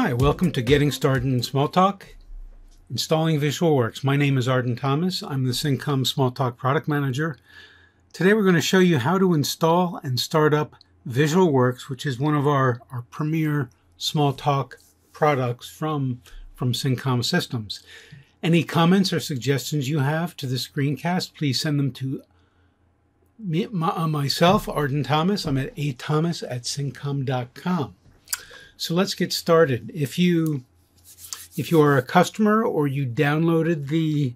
Hi, welcome to Getting Started in Smalltalk, installing VisualWorks. My name is Arden Thomas. I'm the Cincom Smalltalk Product Manager. Today we're going to show you how to install and start up VisualWorks, which is one of our, our premier Smalltalk products from, from Cincom Systems. Any comments or suggestions you have to the screencast, please send them to me, my, uh, myself, Arden Thomas. I'm at athomas at cincom.com. So let's get started. If you if you are a customer or you downloaded the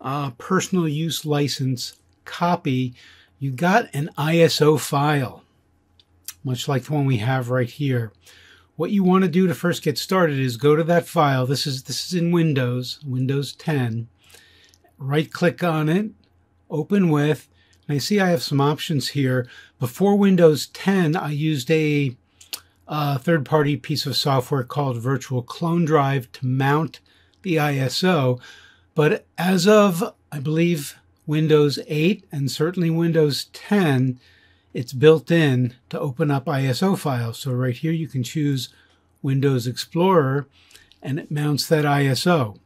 uh, personal use license copy, you got an ISO file, much like the one we have right here. What you want to do to first get started is go to that file. This is this is in Windows, Windows 10. Right click on it, open with. And I see I have some options here. Before Windows 10, I used a a third party piece of software called Virtual Clone Drive to mount the ISO. But as of, I believe, Windows 8 and certainly Windows 10, it's built in to open up ISO files. So right here you can choose Windows Explorer and it mounts that ISO.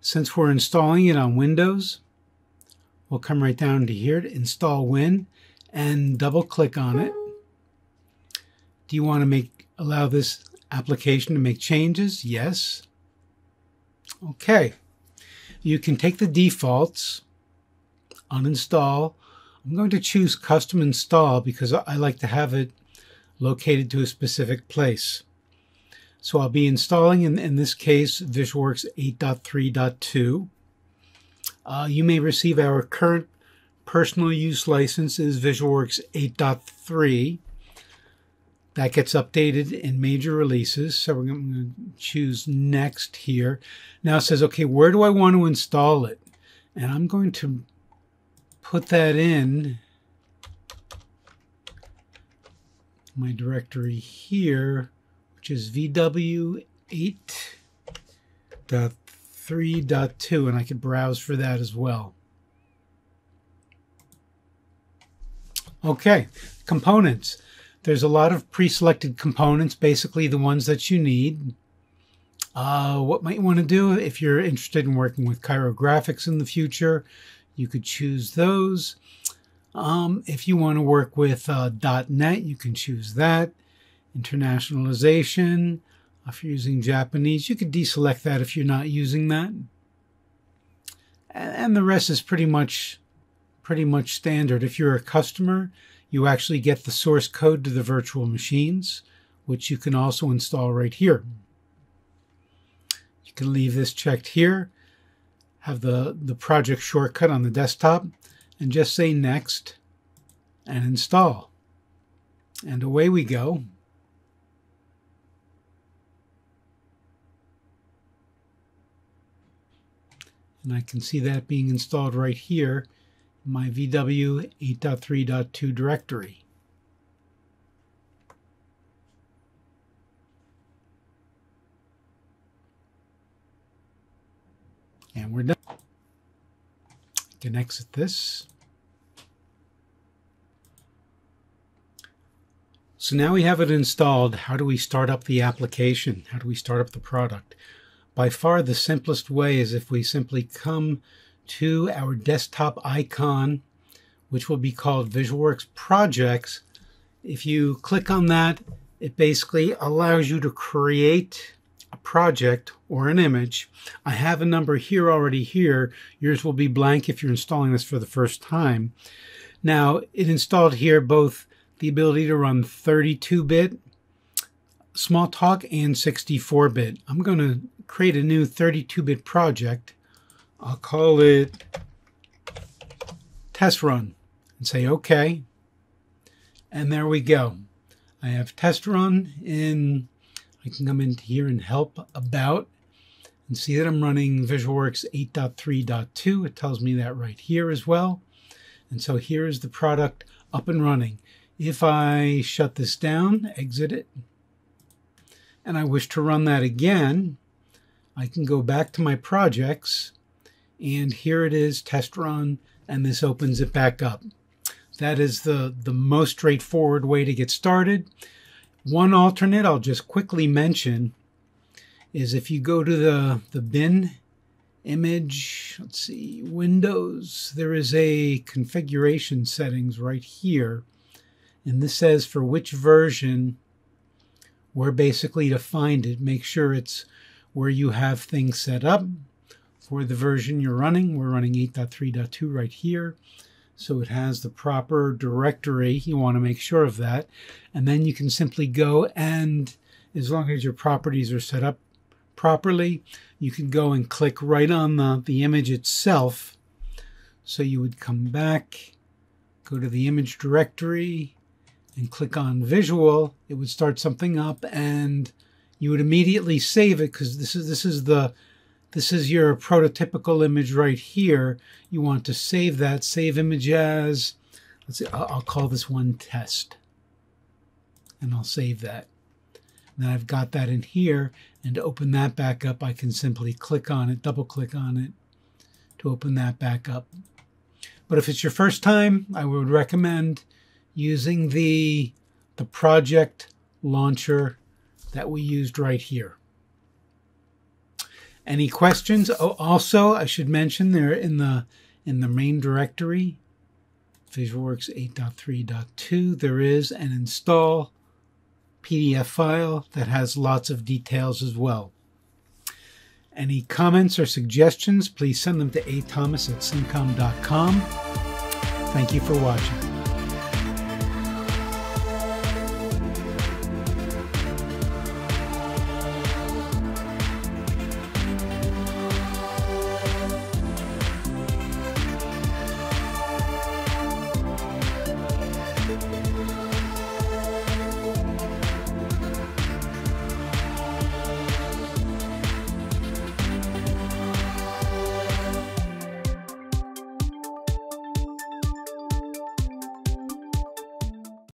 Since we're installing it on Windows, we'll come right down to here to install Win and double click on it. Do you want to make allow this application to make changes? Yes. Okay. You can take the defaults, uninstall. I'm going to choose custom install because I like to have it located to a specific place. So I'll be installing, in, in this case, VisualWorks 8.3.2. Uh, you may receive our current personal use license is VisualWorks 8.3. That gets updated in major releases. So we're going to choose next here. Now it says, okay, where do I want to install it? And I'm going to put that in my directory here, which is VW 8.3.2, and I could browse for that as well. Okay, components. There's a lot of pre-selected components, basically the ones that you need. Uh, what might you want to do if you're interested in working with Cairo graphics in the future, you could choose those. Um, if you want to work with uh, .NET, you can choose that. Internationalization, if you're using Japanese, you could deselect that if you're not using that. And the rest is pretty much pretty much standard. If you're a customer, you actually get the source code to the virtual machines, which you can also install right here. You can leave this checked here, have the, the project shortcut on the desktop, and just say next and install. And away we go. And I can see that being installed right here my VW 8.3.2 directory. And we're done. Can exit this. So now we have it installed. How do we start up the application? How do we start up the product? By far the simplest way is if we simply come to our desktop icon, which will be called VisualWorks Projects. If you click on that, it basically allows you to create a project or an image. I have a number here already here. Yours will be blank if you're installing this for the first time. Now, it installed here both the ability to run 32-bit Smalltalk and 64-bit. I'm going to create a new 32-bit project I'll call it test run and say OK. And there we go. I have test run in, I can come into here and help about and see that I'm running VisualWorks 8.3.2. It tells me that right here as well. And so here is the product up and running. If I shut this down, exit it, and I wish to run that again, I can go back to my projects and here it is test run and this opens it back up. That is the the most straightforward way to get started. One alternate i'll just quickly mention is if you go to the, the bin image, let's see, Windows, there is a configuration settings right here. And this says for which version, where basically to find it, make sure it's where you have things set up for the version you're running. We're running 8.3.2 right here. So it has the proper directory. You want to make sure of that. And then you can simply go and as long as your properties are set up properly, you can go and click right on the, the image itself. So you would come back, go to the image directory, and click on visual. It would start something up and you would immediately save it because this is this is the this is your prototypical image right here. You want to save that, save image as, let's see, I'll, I'll call this one test. And I'll save that. Then I've got that in here, and to open that back up, I can simply click on it, double click on it to open that back up. But if it's your first time, I would recommend using the, the project launcher that we used right here. Any questions? Oh, also, I should mention there in the in the main directory, VisualWorks 8.3.2, there is an install PDF file that has lots of details as well. Any comments or suggestions, please send them to athomas at cincom.com. Thank you for watching.